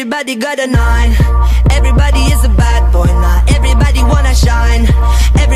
Everybody got a nine. Everybody is a bad boy now. Everybody wanna shine. Everybody